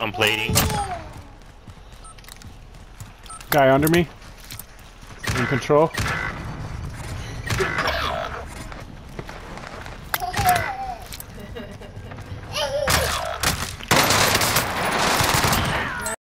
I'm plating. Guy under me. In control.